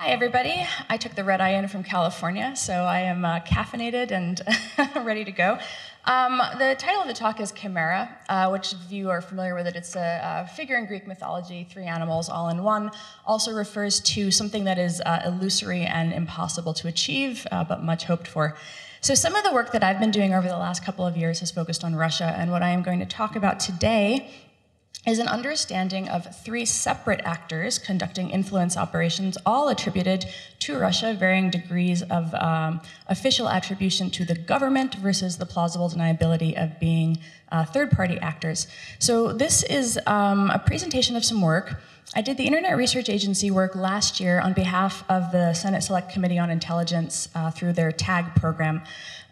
Hi, everybody. I took the red eye in from California, so I am uh, caffeinated and ready to go. Um, the title of the talk is Chimera, uh, which, if you are familiar with it, it's a, a, figure in Greek mythology, three animals all in one. Also refers to something that is uh, illusory and impossible to achieve, uh, but much hoped for. So, some of the work that I've been doing over the last couple of years has focused on Russia, and what I am going to talk about today is an understanding of three separate actors conducting influence operations, all attributed to Russia, varying degrees of um, official attribution to the government versus the plausible deniability of being uh, third party actors. So, this is um, a presentation of some work. I did the Internet Research Agency work last year on behalf of the Senate Select Committee on Intelligence uh, through their TAG program.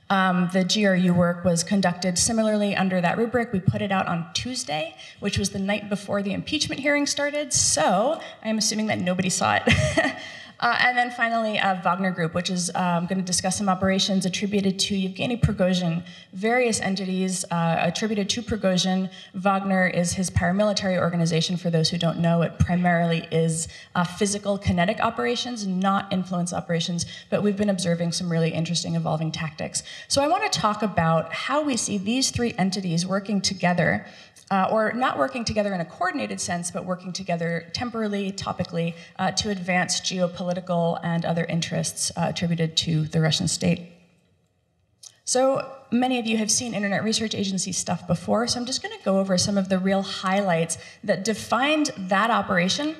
Um, the GRU work was conducted similarly under that rubric. We put it out on Tuesday, which was the night before the impeachment hearing started. So I'm assuming that nobody saw it. Uh, and then finally, uh, Wagner Group, which is um, going to discuss some operations attributed to Yevgeny Prigozhin, various entities uh, attributed to Prigozhin. Wagner is his paramilitary organization. For those who don't know, it primarily is uh, physical kinetic operations, not influence operations, but we've been observing some really interesting evolving tactics. So I want to talk about how we see these three entities working together uh, or not working together in a coordinated sense, but working together temporally, topically, uh, to advance geopolitical and other interests uh, attributed to the Russian state. So many of you have seen Internet Research Agency stuff before, so I'm just going to go over some of the real highlights that defined that operation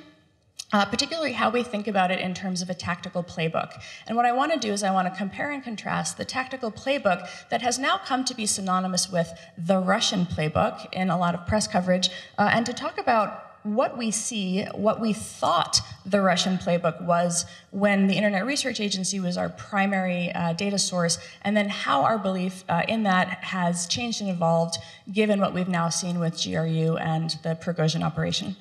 uh, particularly how we think about it in terms of a tactical playbook. And what I want to do is I want to compare and contrast the tactical playbook that has now come to be synonymous with the Russian playbook in a lot of press coverage, uh, and to talk about what we see, what we thought the Russian playbook was when the Internet Research Agency was our primary uh, data source, and then how our belief uh, in that has changed and evolved given what we've now seen with GRU and the Prigozhin operation.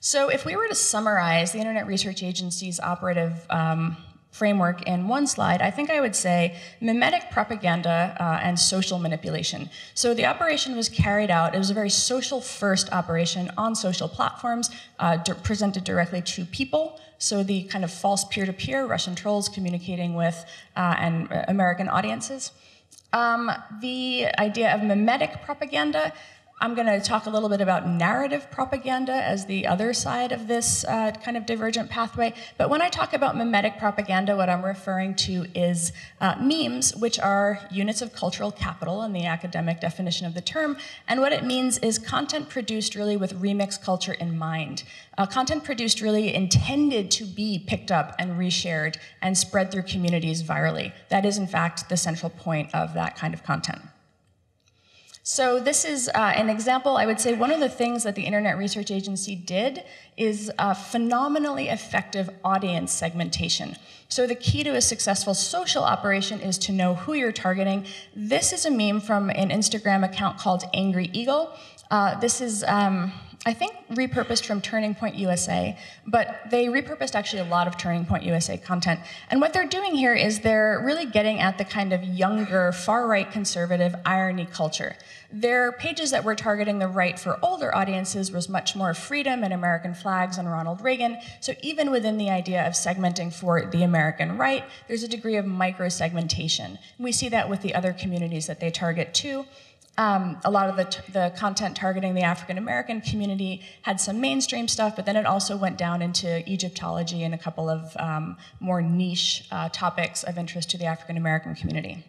So if we were to summarize the Internet Research Agency's operative um, framework in one slide, I think I would say memetic propaganda uh, and social manipulation. So the operation was carried out, it was a very social first operation on social platforms, uh, presented directly to people. So the kind of false peer to peer Russian trolls communicating with uh, and uh, American audiences. Um, the idea of memetic propaganda I'm going to talk a little bit about narrative propaganda as the other side of this uh, kind of divergent pathway. But when I talk about memetic propaganda, what I'm referring to is uh, memes, which are units of cultural capital in the academic definition of the term. And what it means is content produced really with remix culture in mind. Uh, content produced really intended to be picked up and reshared and spread through communities virally. That is, in fact, the central point of that kind of content. So this is uh, an example. I would say one of the things that the Internet Research Agency did is uh, phenomenally effective audience segmentation. So the key to a successful social operation is to know who you're targeting. This is a meme from an Instagram account called Angry Eagle. Uh, this is um, I think, repurposed from Turning Point USA, but they repurposed actually a lot of Turning Point USA content. And what they're doing here is they're really getting at the kind of younger, far right conservative irony culture. Their pages that were targeting the right for older audiences was much more freedom and American flags and Ronald Reagan. So even within the idea of segmenting for the American right, there's a degree of micro segmentation. We see that with the other communities that they target too. Um, a lot of the, the content targeting the African American community had some mainstream stuff, but then it also went down into Egyptology and a couple of um, more niche uh, topics of interest to the African American community.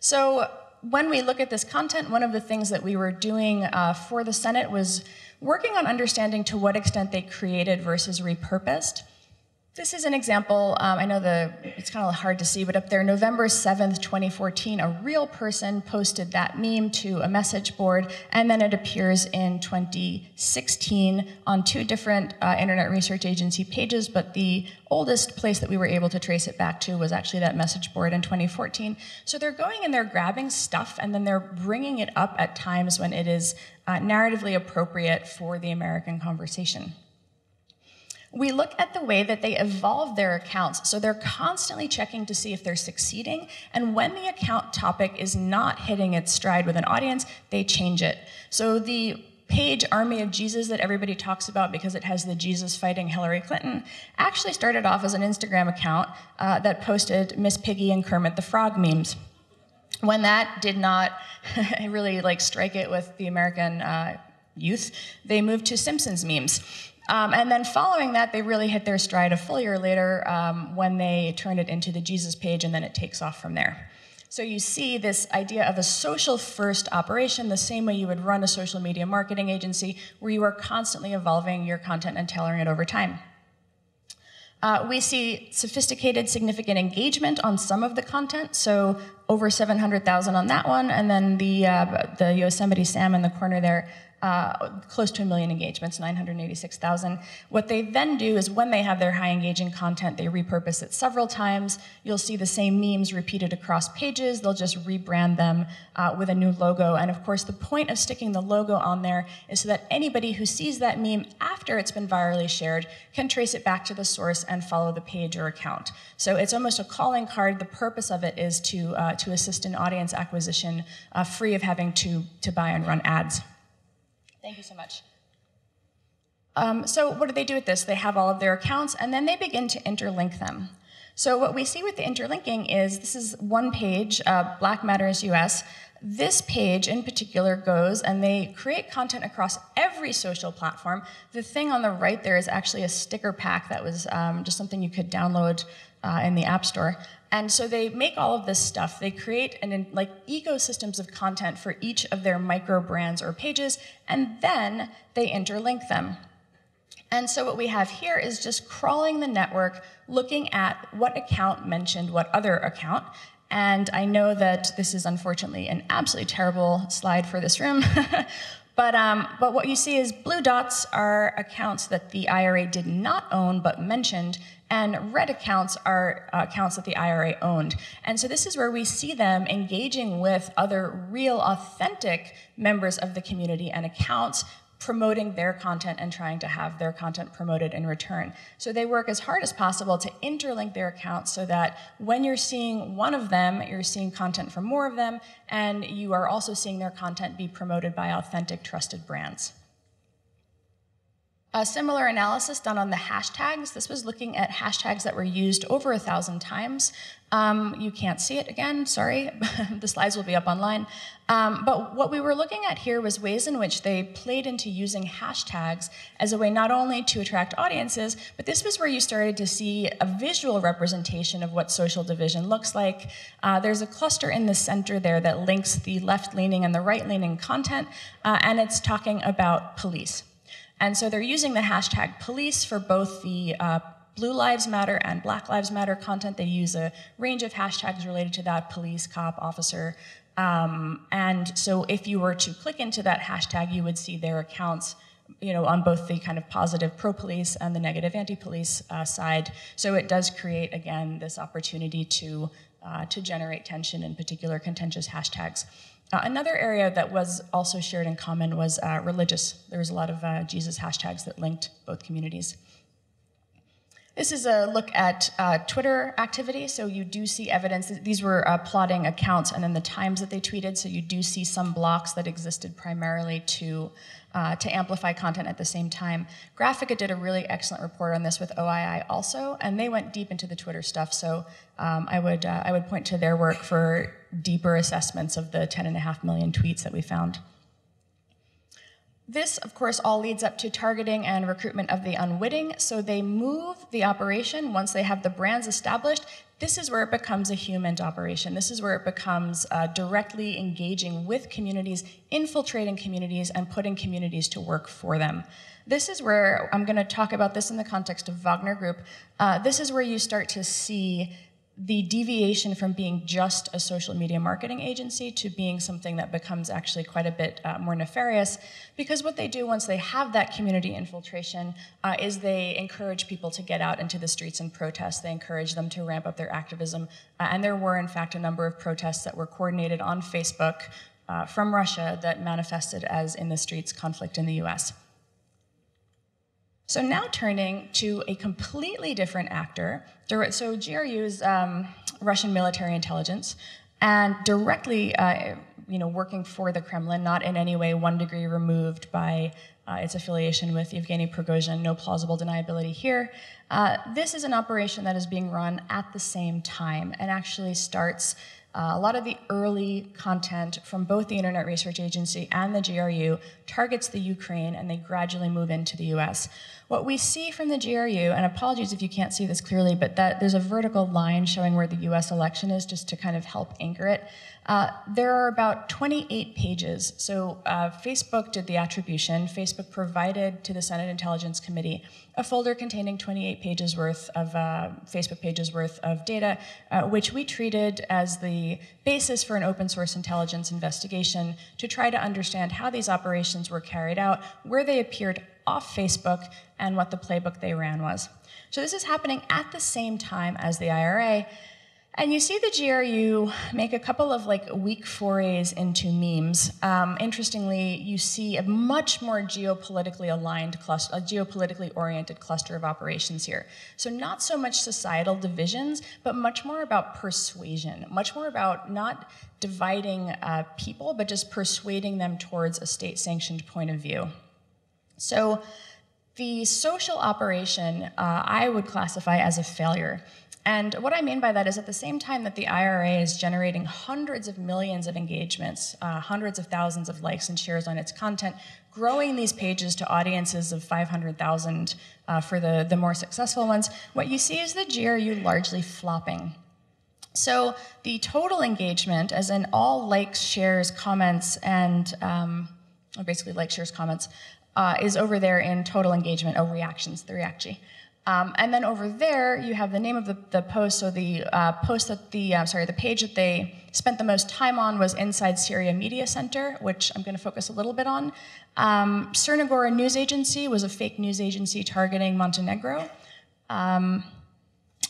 So when we look at this content, one of the things that we were doing uh, for the Senate was working on understanding to what extent they created versus repurposed. This is an example. Um, I know the it's kind of hard to see, but up there, November 7th, 2014, a real person posted that meme to a message board, and then it appears in 2016 on two different uh, Internet Research Agency pages, but the oldest place that we were able to trace it back to was actually that message board in 2014. So they're going and they're grabbing stuff, and then they're bringing it up at times when it is uh, narratively appropriate for the American conversation we look at the way that they evolve their accounts. So they're constantly checking to see if they're succeeding. And when the account topic is not hitting its stride with an audience, they change it. So the page Army of Jesus that everybody talks about because it has the Jesus fighting Hillary Clinton actually started off as an Instagram account uh, that posted Miss Piggy and Kermit the Frog memes. When that did not really like strike it with the American uh, youth, they moved to Simpsons memes. Um, and then following that, they really hit their stride a full year later um, when they turned it into the Jesus page, and then it takes off from there. So you see this idea of a social first operation, the same way you would run a social media marketing agency, where you are constantly evolving your content and tailoring it over time. Uh, we see sophisticated, significant engagement on some of the content, so over 700,000 on that one, and then the, uh, the Yosemite Sam in the corner there uh, close to a million engagements, 986,000. What they then do is when they have their high engaging content, they repurpose it several times. You'll see the same memes repeated across pages. They'll just rebrand them uh, with a new logo. And of course, the point of sticking the logo on there is so that anybody who sees that meme after it's been virally shared can trace it back to the source and follow the page or account. So it's almost a calling card. The purpose of it is to, uh, to assist in audience acquisition uh, free of having to, to buy and run ads. Thank you so much. Um, so what do they do with this? They have all of their accounts, and then they begin to interlink them. So what we see with the interlinking is this is one page, uh, Black Matters US. This page in particular goes and they create content across every social platform. The thing on the right there is actually a sticker pack that was um, just something you could download uh, in the App Store. And so they make all of this stuff. They create an, like ecosystems of content for each of their micro brands or pages, and then they interlink them. And so what we have here is just crawling the network, looking at what account mentioned what other account. And I know that this is unfortunately an absolutely terrible slide for this room, But, um, but what you see is blue dots are accounts that the IRA did not own but mentioned, and red accounts are uh, accounts that the IRA owned. And so this is where we see them engaging with other real, authentic members of the community and accounts promoting their content and trying to have their content promoted in return. So they work as hard as possible to interlink their accounts so that when you're seeing one of them, you're seeing content from more of them, and you are also seeing their content be promoted by authentic, trusted brands. A similar analysis done on the hashtags. This was looking at hashtags that were used over a thousand times. Um, you can't see it again, sorry. the slides will be up online. Um, but what we were looking at here was ways in which they played into using hashtags as a way not only to attract audiences, but this was where you started to see a visual representation of what social division looks like. Uh, there's a cluster in the center there that links the left-leaning and the right-leaning content, uh, and it's talking about police. And so they're using the hashtag police for both the uh, Blue Lives Matter and Black Lives Matter content. They use a range of hashtags related to that police, cop, officer. Um, and so if you were to click into that hashtag, you would see their accounts you know, on both the kind of positive pro-police and the negative anti-police uh, side. So it does create, again, this opportunity to, uh, to generate tension in particular contentious hashtags. Uh, another area that was also shared in common was uh, religious. There was a lot of uh, Jesus hashtags that linked both communities. This is a look at uh, Twitter activity. So you do see evidence. That these were uh, plotting accounts and then the times that they tweeted. So you do see some blocks that existed primarily to uh, to amplify content at the same time. Graphika did a really excellent report on this with OII also, and they went deep into the Twitter stuff. So um, I would uh, I would point to their work for deeper assessments of the 10.5 million tweets that we found. This, of course, all leads up to targeting and recruitment of the unwitting. So they move the operation once they have the brands established. This is where it becomes a human operation. This is where it becomes uh, directly engaging with communities, infiltrating communities, and putting communities to work for them. This is where I'm going to talk about this in the context of Wagner Group. Uh, this is where you start to see the deviation from being just a social media marketing agency to being something that becomes actually quite a bit uh, more nefarious because what they do once they have that community infiltration uh, is they encourage people to get out into the streets and protest. They encourage them to ramp up their activism uh, and there were in fact a number of protests that were coordinated on facebook uh, from russia that manifested as in the streets conflict in the us so now turning to a completely different actor. So GRU is um, Russian military intelligence, and directly uh, you know, working for the Kremlin, not in any way one degree removed by uh, its affiliation with Yevgeny Prigozhin, no plausible deniability here. Uh, this is an operation that is being run at the same time and actually starts uh, a lot of the early content from both the Internet Research Agency and the GRU targets the Ukraine and they gradually move into the US. What we see from the GRU, and apologies if you can't see this clearly, but that there's a vertical line showing where the US election is just to kind of help anchor it. Uh, there are about 28 pages. So uh, Facebook did the attribution. Facebook provided to the Senate Intelligence Committee a folder containing 28 pages worth of uh, Facebook pages worth of data, uh, which we treated as the basis for an open source intelligence investigation to try to understand how these operations were carried out, where they appeared off Facebook, and what the playbook they ran was. So this is happening at the same time as the IRA. And you see the GRU make a couple of like weak forays into memes. Um, interestingly, you see a much more geopolitically aligned cluster, a geopolitically oriented cluster of operations here. So not so much societal divisions, but much more about persuasion, much more about not dividing uh, people, but just persuading them towards a state-sanctioned point of view. So the social operation uh, I would classify as a failure. And what I mean by that is at the same time that the IRA is generating hundreds of millions of engagements, uh, hundreds of thousands of likes and shares on its content, growing these pages to audiences of 500,000 uh, for the, the more successful ones, what you see is the GRU largely flopping. So the total engagement, as in all likes, shares, comments, and um, basically likes, shares, comments, uh, is over there in total engagement, oh, reactions, the reactG. Um, and then over there, you have the name of the, the post. So the uh, post that the, uh, sorry, the page that they spent the most time on was Inside Syria Media Center, which I'm going to focus a little bit on. Um, News Agency was a fake news agency targeting Montenegro. Um,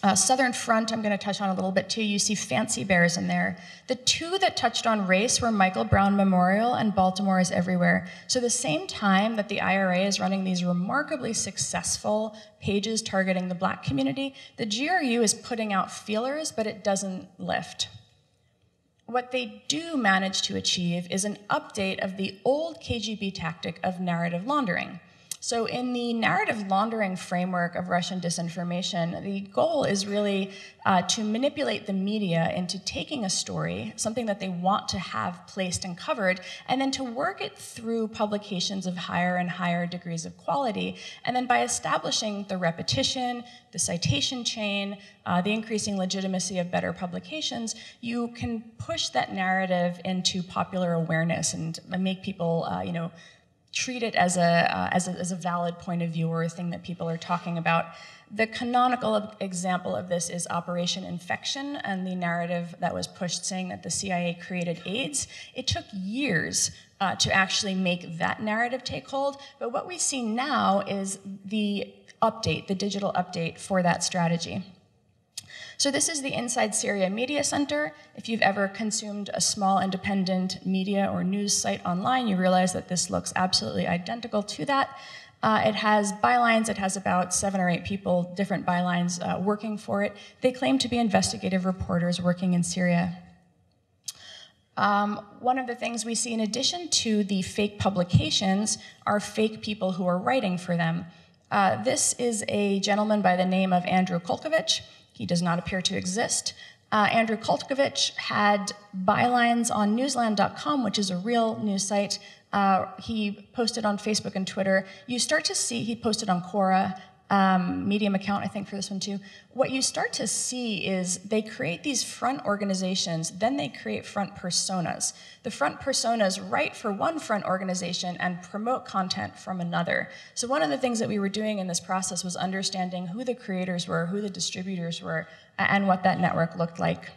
uh, Southern Front, I'm going to touch on a little bit too. You see Fancy Bears in there. The two that touched on race were Michael Brown Memorial and Baltimore is Everywhere. So, the same time that the IRA is running these remarkably successful pages targeting the black community, the GRU is putting out feelers, but it doesn't lift. What they do manage to achieve is an update of the old KGB tactic of narrative laundering. So, in the narrative laundering framework of Russian disinformation, the goal is really uh, to manipulate the media into taking a story, something that they want to have placed and covered, and then to work it through publications of higher and higher degrees of quality. And then by establishing the repetition, the citation chain, uh, the increasing legitimacy of better publications, you can push that narrative into popular awareness and make people, uh, you know, treat it as a, uh, as a, as a valid point of view or a thing that people are talking about. The canonical example of this is Operation Infection and the narrative that was pushed saying that the CIA created AIDS. It took years uh, to actually make that narrative take hold, but what we see now is the update, the digital update for that strategy. So this is the Inside Syria Media Center. If you've ever consumed a small independent media or news site online, you realize that this looks absolutely identical to that. Uh, it has bylines, it has about seven or eight people, different bylines, uh, working for it. They claim to be investigative reporters working in Syria. Um, one of the things we see in addition to the fake publications are fake people who are writing for them. Uh, this is a gentleman by the name of Andrew Kolkovich. He does not appear to exist. Uh, Andrew Kolkovich had bylines on newsland.com, which is a real news site. Uh, he posted on Facebook and Twitter. You start to see, he posted on Quora, um, Medium account, I think, for this one too. What you start to see is they create these front organizations, then they create front personas. The front personas write for one front organization and promote content from another. So, one of the things that we were doing in this process was understanding who the creators were, who the distributors were, and what that network looked like.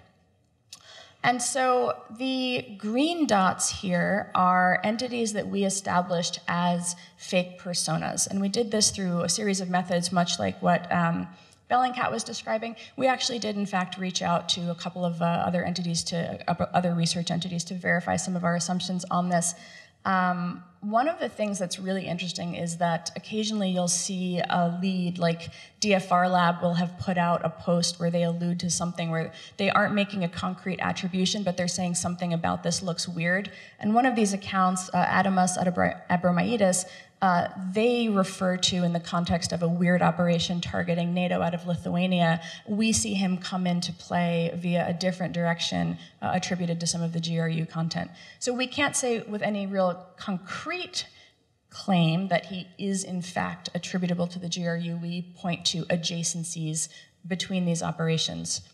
And so the green dots here are entities that we established as fake personas. And we did this through a series of methods, much like what um, Bellingcat was describing. We actually did, in fact, reach out to a couple of uh, other entities, to uh, other research entities, to verify some of our assumptions on this. Um, one of the things that's really interesting is that occasionally you'll see a lead, like DFR Lab will have put out a post where they allude to something where they aren't making a concrete attribution, but they're saying something about this looks weird. And one of these accounts, uh, Adomas Abromaitis, uh, they refer to in the context of a weird operation targeting NATO out of Lithuania. We see him come into play via a different direction uh, attributed to some of the GRU content. So we can't say with any real concrete claim that he is in fact attributable to the GRU. We point to adjacencies between these operations.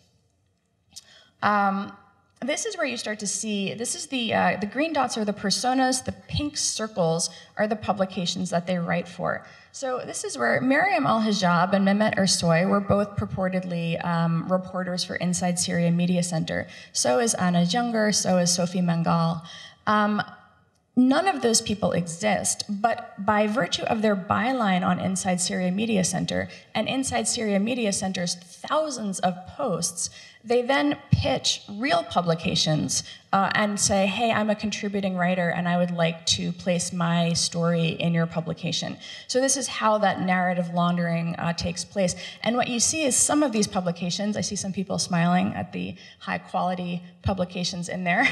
Um, this is where you start to see, this is the, uh, the green dots are the personas, the pink circles are the publications that they write for. So this is where Miriam Al-Hijab and Mehmet Ersoy were both purportedly um, reporters for Inside Syria Media Center. So is Anna Junger, so is Sophie Mangal. Um, none of those people exist, but by virtue of their byline on Inside Syria Media Center and Inside Syria Media Center's thousands of posts, they then pitch real publications uh, and say, hey, I'm a contributing writer and I would like to place my story in your publication. So this is how that narrative laundering uh, takes place. And what you see is some of these publications, I see some people smiling at the high quality publications in there.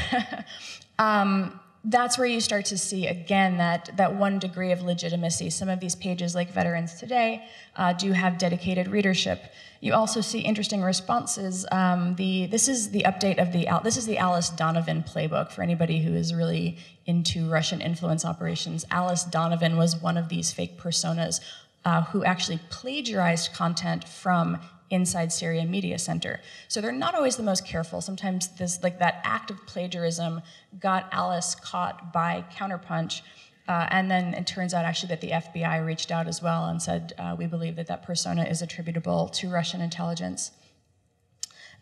um, that's where you start to see again that that one degree of legitimacy. Some of these pages, like Veterans Today, uh, do have dedicated readership. You also see interesting responses. Um, the this is the update of the this is the Alice Donovan playbook for anybody who is really into Russian influence operations. Alice Donovan was one of these fake personas uh, who actually plagiarized content from inside Syria Media Center. So they're not always the most careful. Sometimes this like that act of plagiarism got Alice caught by Counterpunch. Uh, and then it turns out actually that the FBI reached out as well and said, uh, we believe that that persona is attributable to Russian intelligence.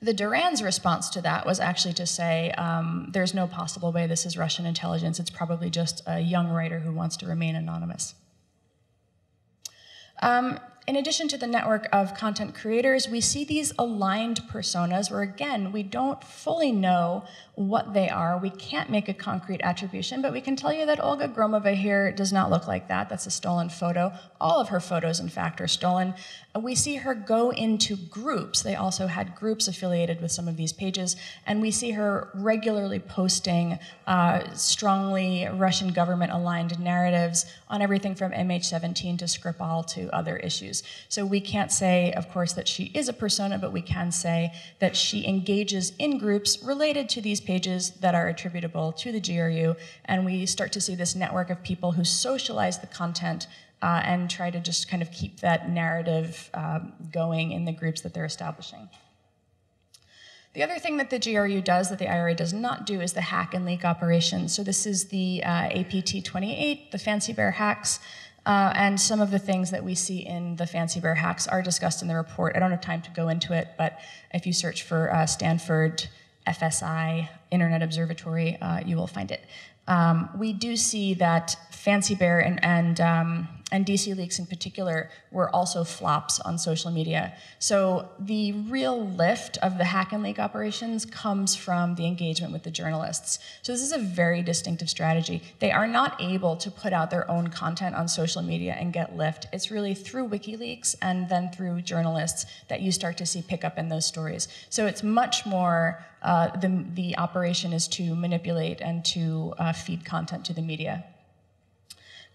The Duran's response to that was actually to say, um, there's no possible way this is Russian intelligence. It's probably just a young writer who wants to remain anonymous. Um, in addition to the network of content creators, we see these aligned personas where, again, we don't fully know what they are. We can't make a concrete attribution, but we can tell you that Olga Gromova here does not look like that. That's a stolen photo. All of her photos, in fact, are stolen. We see her go into groups. They also had groups affiliated with some of these pages, and we see her regularly posting uh, strongly Russian government aligned narratives on everything from MH17 to Skripal to other issues. So we can't say, of course, that she is a persona, but we can say that she engages in groups related to these pages that are attributable to the GRU, and we start to see this network of people who socialize the content uh, and try to just kind of keep that narrative um, going in the groups that they're establishing. The other thing that the GRU does that the IRA does not do is the hack and leak operations. So this is the uh, APT28, the Fancy Bear hacks. Uh, and some of the things that we see in the Fancy Bear hacks are discussed in the report. I don't have time to go into it, but if you search for uh, Stanford FSI Internet Observatory, uh, you will find it. Um, we do see that Fancy Bear and, and um, and DC Leaks in particular were also flops on social media. So the real lift of the hack and leak operations comes from the engagement with the journalists. So this is a very distinctive strategy. They are not able to put out their own content on social media and get lift. It's really through WikiLeaks and then through journalists that you start to see pickup in those stories. So it's much more uh, the, the operation is to manipulate and to uh, feed content to the media.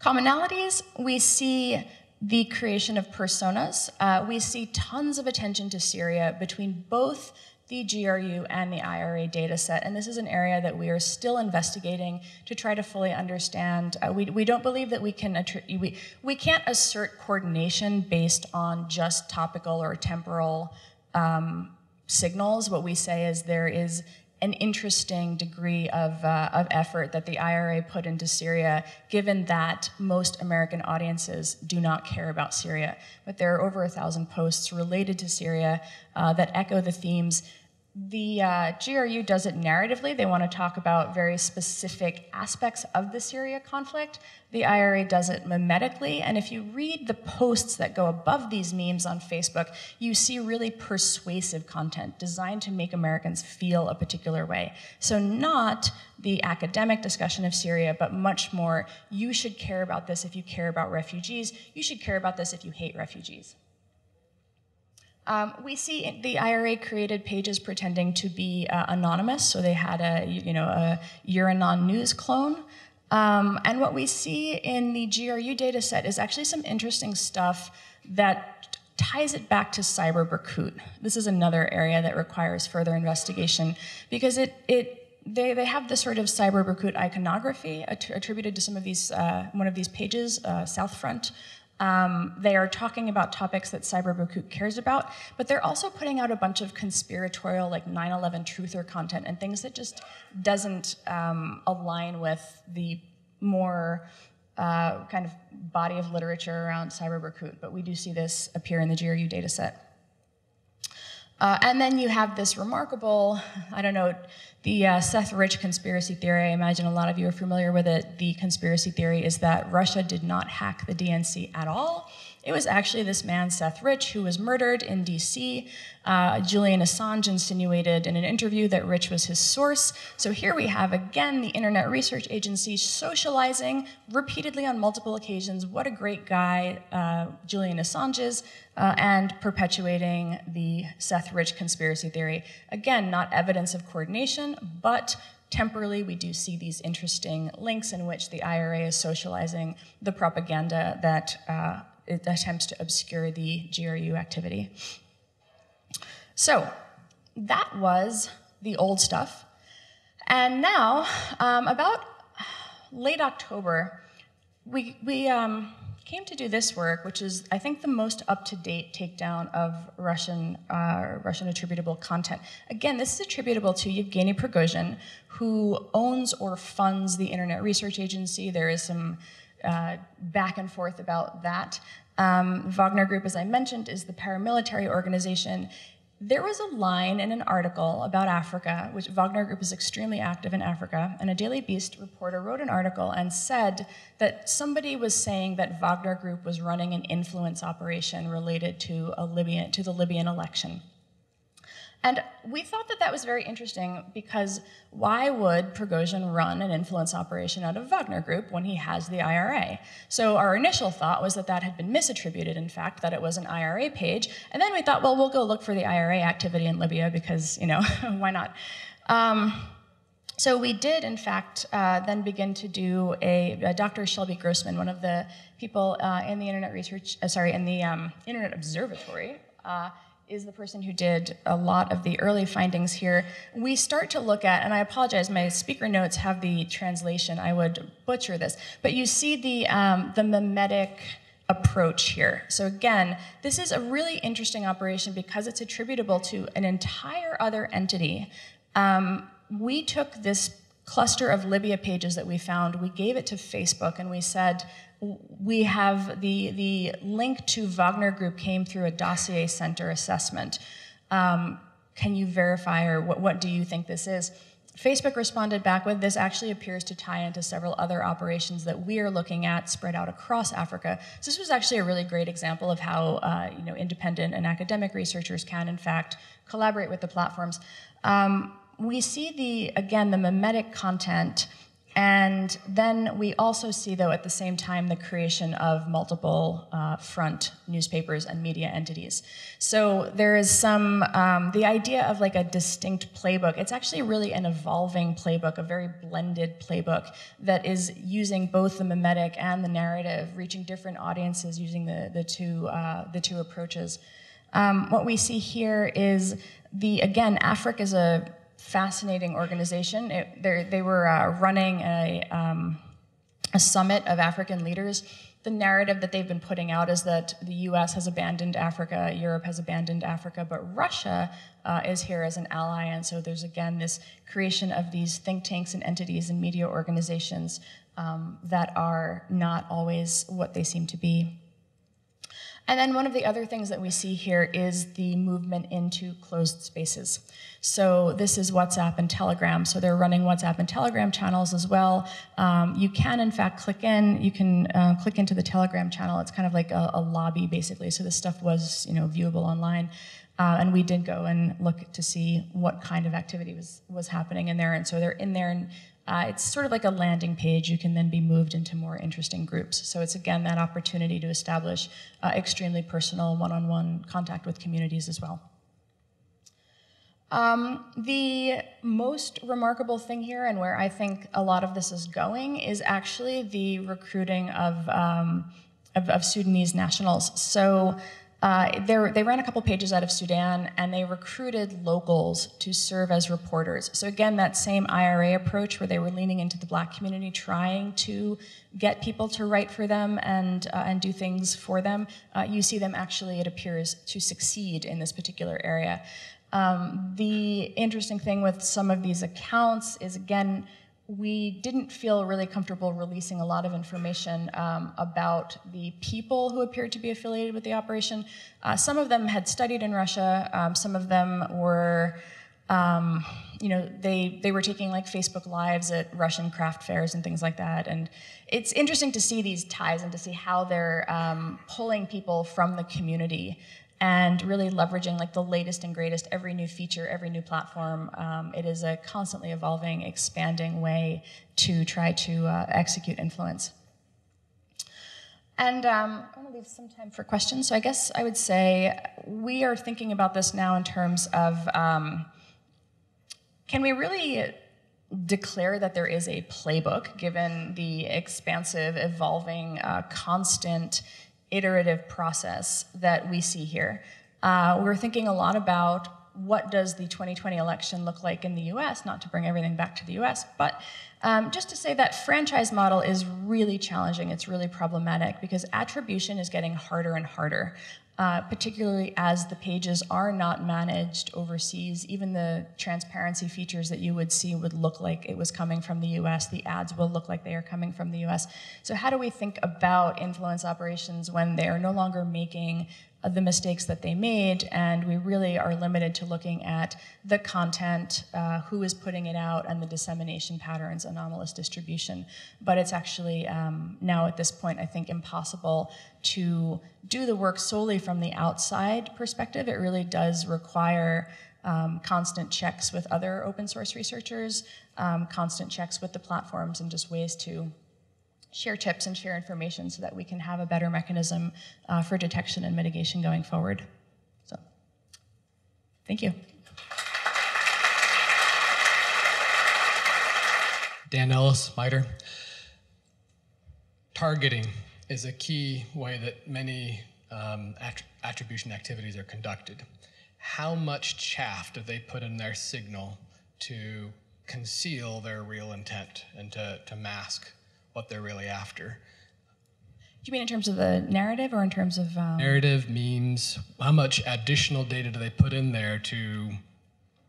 Commonalities, we see the creation of personas. Uh, we see tons of attention to Syria between both the GRU and the IRA data set. And this is an area that we are still investigating to try to fully understand. Uh, we, we don't believe that we can, we, we can't assert coordination based on just topical or temporal um, signals. What we say is there is an interesting degree of, uh, of effort that the IRA put into Syria, given that most American audiences do not care about Syria. But there are over a thousand posts related to Syria uh, that echo the themes. The uh, GRU does it narratively. They want to talk about very specific aspects of the Syria conflict. The IRA does it memetically. And if you read the posts that go above these memes on Facebook, you see really persuasive content designed to make Americans feel a particular way. So, not the academic discussion of Syria, but much more you should care about this if you care about refugees, you should care about this if you hate refugees. Um, we see the IRA created pages pretending to be uh, anonymous, so they had a you know a Uranon news clone. Um, and what we see in the GRU data set is actually some interesting stuff that ties it back to cyber Berkut. This is another area that requires further investigation because it, it they, they have this sort of cyber Berkut iconography attributed to some of these uh, one of these pages, uh, South Front, um, they are talking about topics that Cyber cares about, but they're also putting out a bunch of conspiratorial, like 9/11 truther content and things that just doesn't um, align with the more uh, kind of body of literature around Cyber But we do see this appear in the GRU dataset. Uh, and then you have this remarkable, I don't know, the uh, Seth Rich conspiracy theory. I imagine a lot of you are familiar with it. The conspiracy theory is that Russia did not hack the DNC at all. It was actually this man, Seth Rich, who was murdered in DC. Uh, Julian Assange insinuated in an interview that Rich was his source. So here we have again the Internet Research Agency socializing repeatedly on multiple occasions what a great guy uh, Julian Assange is uh, and perpetuating the Seth Rich conspiracy theory. Again, not evidence of coordination, but temporally we do see these interesting links in which the IRA is socializing the propaganda that uh, it attempts to obscure the GRU activity. So that was the old stuff. And now, um, about late October, we, we um, came to do this work, which is, I think, the most up-to-date takedown of Russian, uh, Russian attributable content. Again, this is attributable to Yevgeny Prigozhin, who owns or funds the Internet Research Agency. There is some uh, back and forth about that. Um, Wagner Group, as I mentioned, is the paramilitary organization. There was a line in an article about Africa, which Wagner Group is extremely active in Africa, and a Daily Beast reporter wrote an article and said that somebody was saying that Wagner Group was running an influence operation related to a Libyan to the Libyan election. And we thought that that was very interesting because why would Prigozhin run an influence operation out of Wagner Group when he has the IRA? So our initial thought was that that had been misattributed, in fact, that it was an IRA page. And then we thought, well, we'll go look for the IRA activity in Libya because, you know, why not? Um, so we did, in fact, uh, then begin to do a, a, Dr. Shelby Grossman, one of the people uh, in the Internet Research, uh, sorry, in the um, Internet Observatory, uh, is the person who did a lot of the early findings here. We start to look at, and I apologize, my speaker notes have the translation. I would butcher this, but you see the um, the memetic approach here. So again, this is a really interesting operation because it's attributable to an entire other entity. Um, we took this cluster of Libya pages that we found, we gave it to Facebook, and we said, we have the, the link to Wagner Group came through a dossier center assessment. Um, can you verify or what, what do you think this is? Facebook responded back with this actually appears to tie into several other operations that we are looking at spread out across Africa. So this was actually a really great example of how uh, you know, independent and academic researchers can, in fact, collaborate with the platforms. Um, we see the, again, the memetic content and then we also see, though, at the same time, the creation of multiple uh, front newspapers and media entities. So there is some, um, the idea of like a distinct playbook, it's actually really an evolving playbook, a very blended playbook that is using both the memetic and the narrative, reaching different audiences using the, the, two, uh, the two approaches. Um, what we see here is the, again, Africa is a fascinating organization. It, they were uh, running a, um, a summit of African leaders. The narrative that they've been putting out is that the US has abandoned Africa, Europe has abandoned Africa, but Russia uh, is here as an ally. And so there's again this creation of these think tanks and entities and media organizations um, that are not always what they seem to be. And then one of the other things that we see here is the movement into closed spaces. So this is WhatsApp and Telegram. So they're running WhatsApp and Telegram channels as well. Um, you can, in fact, click in. You can uh, click into the Telegram channel. It's kind of like a, a, lobby, basically. So this stuff was, you know, viewable online. Uh, and we did go and look to see what kind of activity was was happening in there. And so they're in there and uh, it's sort of like a landing page. You can then be moved into more interesting groups. So it's again that opportunity to establish uh, extremely personal one-on-one contact with communities as well. Um, the most remarkable thing here, and where I think a lot of this is going, is actually the recruiting of, um, of, of Sudanese nationals. So uh, they ran a couple pages out of Sudan and they recruited locals to serve as reporters. So, again, that same IRA approach where they were leaning into the black community, trying to get people to write for them and, uh, and do things for them, uh, you see them actually, it appears, to succeed in this particular area. Um, the interesting thing with some of these accounts is, again, we didn't feel really comfortable releasing a lot of information um, about the people who appeared to be affiliated with the operation. Uh, some of them had studied in Russia. Um, some of them were, um, you know, they they were taking like Facebook lives at Russian craft fairs and things like that. And it's interesting to see these ties and to see how they're um, pulling people from the community and really leveraging like the latest and greatest every new feature every new platform. Um, it is a constantly evolving expanding way to try to uh, execute influence. And um, i want to leave some time for questions. So i guess i would say we are thinking about this now in terms of um, can we really declare that there is a playbook given the expansive evolving uh, constant iterative process that we see here. Uh, we're thinking a lot about what does the 2020 election look like in the US, not to bring everything back to the US, but um, just to say that franchise model is really challenging, it's really problematic because attribution is getting harder and harder uh, particularly as the pages are not managed overseas. Even the transparency features that you would see would look like it was coming from the US. The ads will look like they are coming from the US. So, how do we think about influence operations when they are no longer making the mistakes that they made, and we really are limited to looking at the content, uh, who is putting it out, and the dissemination patterns, anomalous distribution. But it's actually um, now at this point, I think, impossible to do the work solely from the outside perspective. It really does require um, constant checks with other open source researchers, um, constant checks with the platforms, and just ways to share tips and share information so that we can have a better mechanism uh, for detection and mitigation going forward. So, thank you. Dan Ellis, MITRE. Targeting is a key way that many um, attribution activities are conducted. How much chaff do they put in their signal to conceal their real intent and to, to mask what they're really after. Do you mean in terms of the narrative or in terms of. Um... Narrative means how much additional data do they put in there to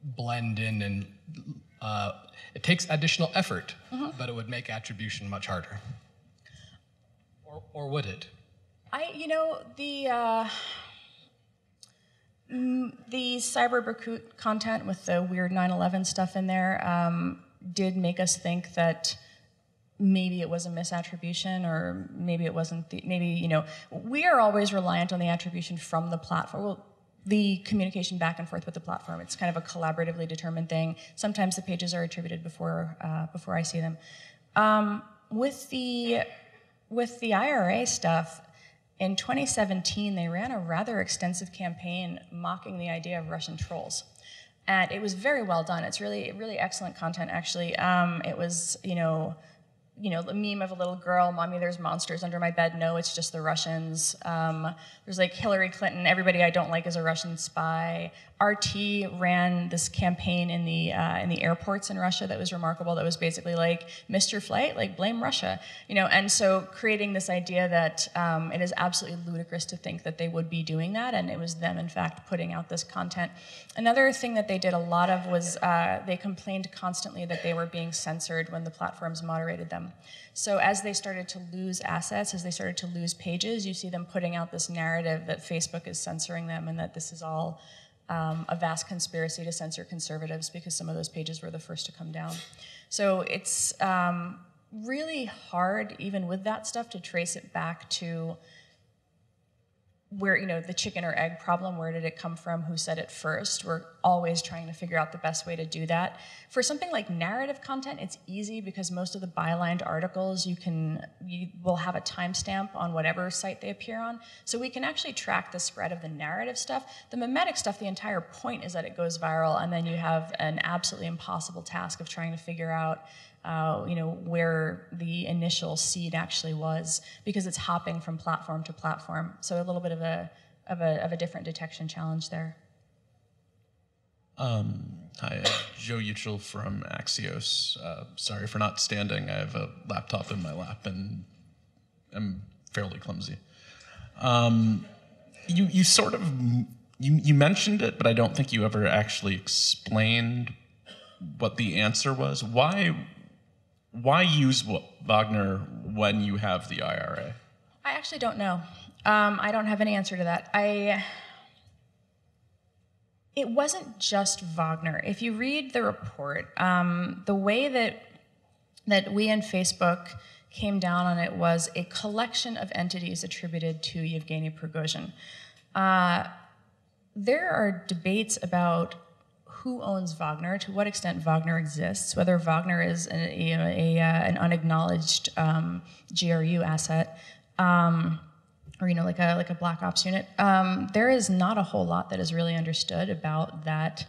blend in and. Uh, it takes additional effort, mm-hmm. but it would make attribution much harder. Or, or would it? I, you know, the. Uh the cyber Berkut content with the weird 9/11 stuff in there um, did make us think that maybe it was a misattribution or maybe it wasn't the, maybe you know we are always reliant on the attribution from the platform well the communication back and forth with the platform. It's kind of a collaboratively determined thing. Sometimes the pages are attributed before uh, before i see them. Um, with the with the ira stuff in 2017 they ran a rather extensive campaign mocking the idea of russian trolls. And it was very well done. It's really really excellent content actually. Um, it was you know you know, the meme of a little girl, mommy, there's monsters under my bed. No, it's just the Russians. Um, there's like Hillary Clinton, everybody I don't like is a Russian spy. RT ran this campaign in the uh, in the airports in Russia that was remarkable. That was basically like Mr. Flight, like blame Russia, you know. And so creating this idea that um, it is absolutely ludicrous to think that they would be doing that, and it was them in fact putting out this content. Another thing that they did a lot of was uh, they complained constantly that they were being censored when the platforms moderated them. So as they started to lose assets, as they started to lose pages, you see them putting out this narrative that Facebook is censoring them and that this is all um, a vast conspiracy to censor conservatives because some of those pages were the first to come down. So it's um, really hard, even with that stuff, to trace it back to where you know the chicken or egg problem where did it come from who said it first? We're always trying to figure out the best way to do that. For something like narrative content it's easy because most of the bylined articles you can you will have a timestamp on whatever site they appear on. So we can actually track the spread of the narrative stuff. The memetic stuff the entire point is that it goes viral and then you have an absolutely impossible task of trying to figure out uh, you know, where the initial seed actually was, because it's hopping from platform to platform. So a little bit of a of a, of a different detection challenge there. Um, hi, uh, Joe Uchill from Axios. Uh, sorry for not standing. I have a laptop in my lap and I'm fairly clumsy. Um, you you sort of you you mentioned it, but I don't think you ever actually explained what the answer was. Why why use Wagner when you have the IRA? I actually don't know. Um, I don't have any answer to that. I. It wasn't just Wagner. If you read the report, um, the way that that we and Facebook came down on it was a collection of entities attributed to Yevgeny Prigozhin. Uh, there are debates about who owns Wagner, to what extent Wagner exists, whether Wagner is a, you know, a, uh, an unacknowledged um, GRU asset, um, or you know, like a like a black ops unit. Um, there is not a whole lot that is really understood about that,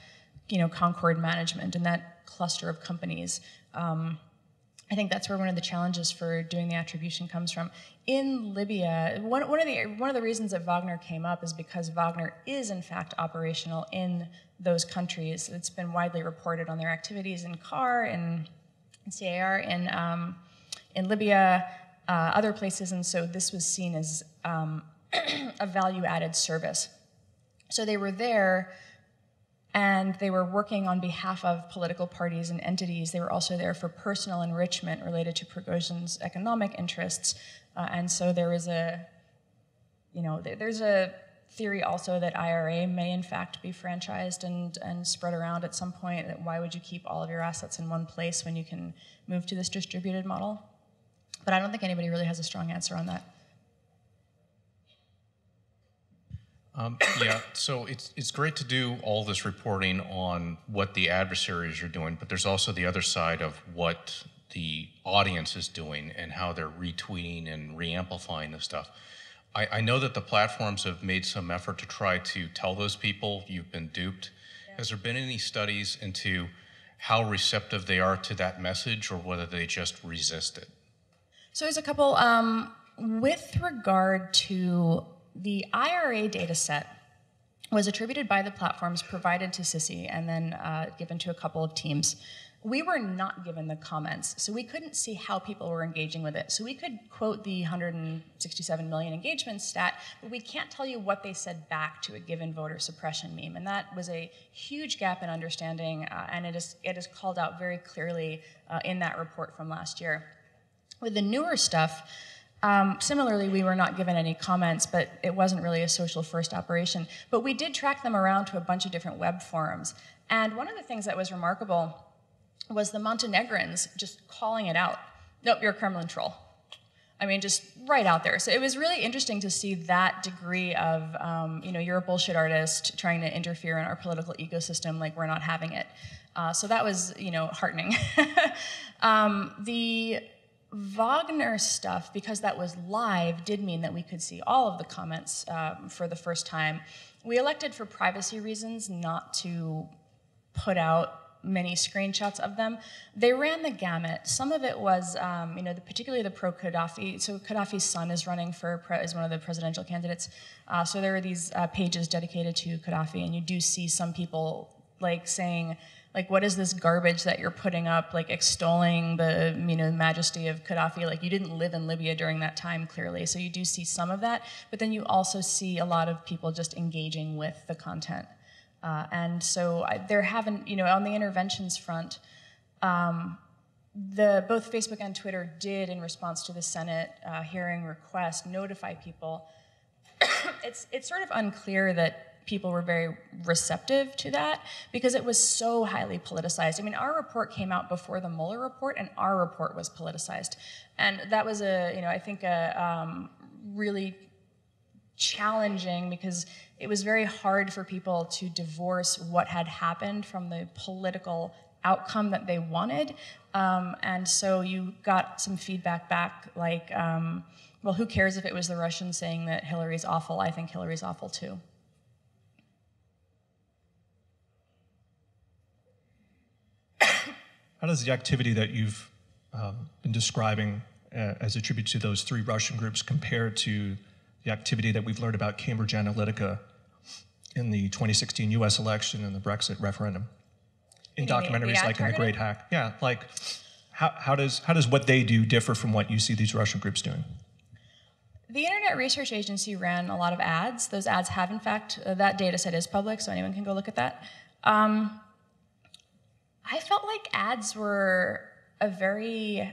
you know, Concord management and that cluster of companies. I think that's where one of the challenges for doing the attribution comes from. In Libya, one, one, of the, one of the reasons that Wagner came up is because Wagner is in fact operational in those countries. It's been widely reported on their activities in CAR, in, in CAR, in, um, in Libya, uh, other places, and so this was seen as um, a value added service. So they were there and they were working on behalf of political parties and entities. They were also there for personal enrichment related to Prigozhin's economic interests. Uh, and so there is a, you know, there's a theory also that IRA may in fact be franchised and, and spread around at some point. That why would you keep all of your assets in one place when you can move to this distributed model? But I don't think anybody really has a strong answer on that. Um, yeah, so it's it's great to do all this reporting on what the adversaries are doing, but there's also the other side of what the audience is doing and how they're retweeting and reamplifying the stuff. I, I, know that the platforms have made some effort to try to tell those people you've been duped. Yeah. Has there been any studies into how receptive they are to that message or whether they just resist it? So there's a couple. Um, with regard to the IRA data set, was attributed by the platforms provided to SSCI and then uh, given to a couple of teams we were not given the comments, so we couldn't see how people were engaging with it. So we could quote the 167 million engagement stat, but we can't tell you what they said back to a given voter suppression meme. And that was a huge gap in understanding, uh, and it is, it is called out very clearly uh, in that report from last year. With the newer stuff, um, similarly, we were not given any comments, but it wasn't really a social first operation. But we did track them around to a bunch of different web forums. And one of the things that was remarkable was the Montenegrins just calling it out. Nope, you're a Kremlin troll. I mean, just right out there. So it was really interesting to see that degree of, um, you know, you're a bullshit artist trying to interfere in our political ecosystem like we're not having it. Uh, so that was, you know, heartening. um, the Wagner stuff, because that was live, did mean that we could see all of the comments um, for the first time. We elected for privacy reasons not to put out many screenshots of them. They ran the gamut. Some of it was, um, you know, the, particularly the pro-Gaddafi. So Gaddafi's son is running for is one of the presidential candidates. Uh, so there are these uh, pages dedicated to Gaddafi, and you do see some people like saying, like, what is this garbage that you're putting up, like extolling the you know majesty of Gaddafi? Like, you didn't live in Libya during that time, clearly. So you do see some of that, but then you also see a lot of people just engaging with the content. Uh, and so I, there haven't, you know, on the interventions front, um, the both Facebook and Twitter did, in response to the Senate uh, hearing request, notify people. it's it's sort of unclear that people were very receptive to that because it was so highly politicized. I mean, our report came out before the Mueller report, and our report was politicized, and that was a you know I think a um, really challenging because it was very hard for people to divorce what had happened from the political outcome that they wanted. Um, and so you got some feedback back like, um, well, who cares if it was the Russians saying that Hillary's awful? I think Hillary's awful too. How does the activity that you've um, been describing uh, as attributed to those three Russian groups compare to the activity that we've learned about Cambridge Analytica in the 2016 US election and the Brexit referendum? In You documentaries like in The Great? Hack. Yeah, like how, how, does, how does what they do differ from what you see these Russian groups doing? The Internet Research Agency ran a lot of ads. Those ads have, in fact, uh, that data set is public, so anyone can go look at that. Um, I felt like ads were a very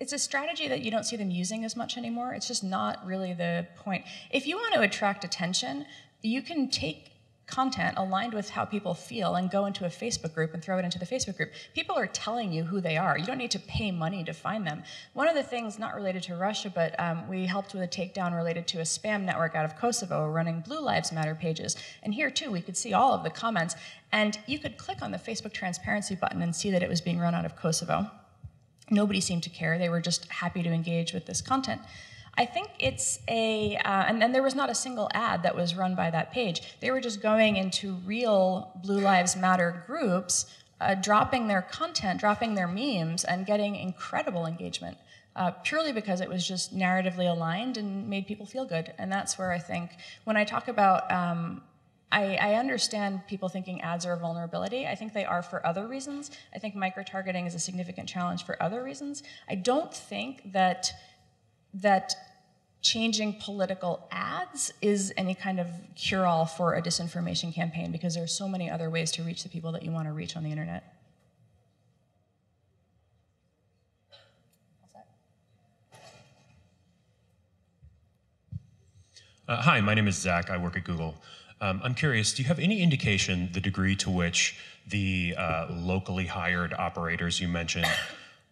it's a strategy that you don't see them using as much anymore. It's just not really the point. If you want to attract attention, you can take content aligned with how people feel and go into a Facebook group and throw it into the Facebook group. People are telling you who they are. You don't need to pay money to find them. One of the things, not related to Russia, but um, we helped with a takedown related to a spam network out of Kosovo running Blue Lives Matter pages. And here too, we could see all of the comments. And you could click on the Facebook transparency button and see that it was being run out of Kosovo. Nobody seemed to care. They were just happy to engage with this content. I think it's a, uh, and then there was not a single ad that was run by that page. They were just going into real Blue Lives Matter groups, uh, dropping their content, dropping their memes, and getting incredible engagement. Uh, purely because it was just narratively aligned and made people feel good. And that's where I think, when I talk about um, I, I, understand people thinking ads are a vulnerability. I think they are for other reasons. I think micro-targeting is a significant challenge for other reasons. I don't think that that changing political ads is any kind of cure-all for a disinformation campaign because there are so many other ways to reach the people that you want to reach on the internet. Uh, hi, my name is Zach. I work at Google. Um, I'm curious, do you have any indication the degree to which the uh, locally hired operators you mentioned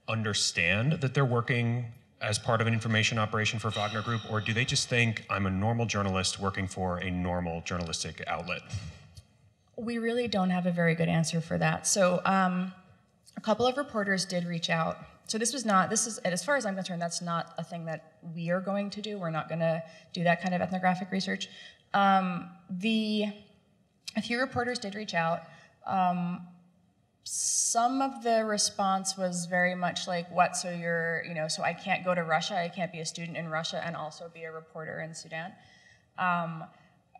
understand that they're working as part of an information operation for Wagner Group, or do they just think I'm a normal journalist working for a normal journalistic outlet? We really don't have a very good answer for that. So, um, a couple of reporters did reach out. So this was not. This is, as far as I'm concerned, that's not a thing that we are going to do. We're not going to do that kind of ethnographic research. Um, the a few reporters did reach out. Um, some of the response was very much like, "What? So you're, you know, so I can't go to Russia. I can't be a student in Russia and also be a reporter in Sudan." Um,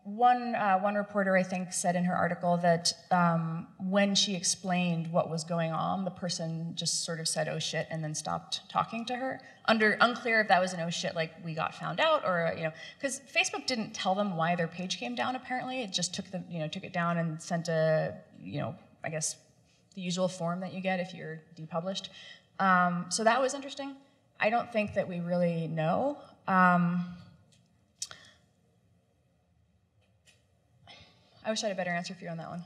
one uh, one reporter, I think, said in her article that um, when she explained what was going on, the person just sort of said "oh shit" and then stopped talking to her. Under unclear if that was an "oh shit" like we got found out or you know, because Facebook didn't tell them why their page came down. Apparently, it just took them, you know took it down and sent a you know I guess the usual form that you get if you're depublished. Um, so that was interesting. I don't think that we really know. Um, I wish I had a better answer for you on that one.